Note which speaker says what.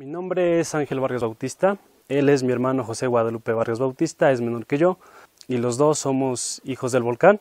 Speaker 1: Mi nombre es Ángel Vargas Bautista. Él es mi hermano José Guadalupe Vargas Bautista, es menor que yo, y los dos somos hijos del volcán.